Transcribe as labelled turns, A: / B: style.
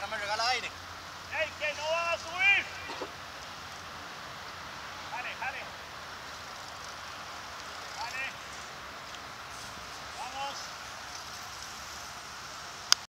A: 咱们这个来呢。